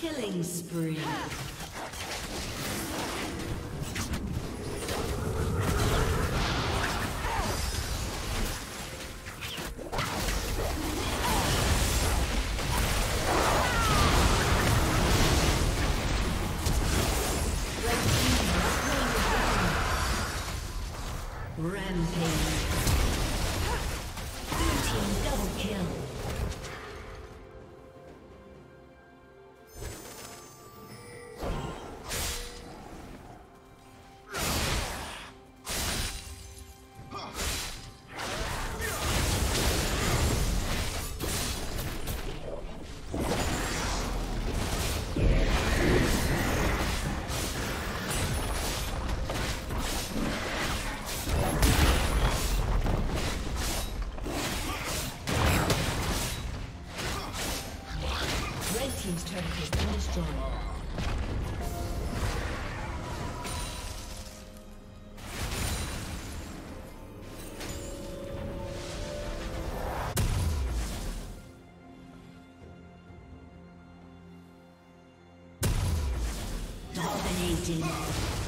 Killing spree. Dominating.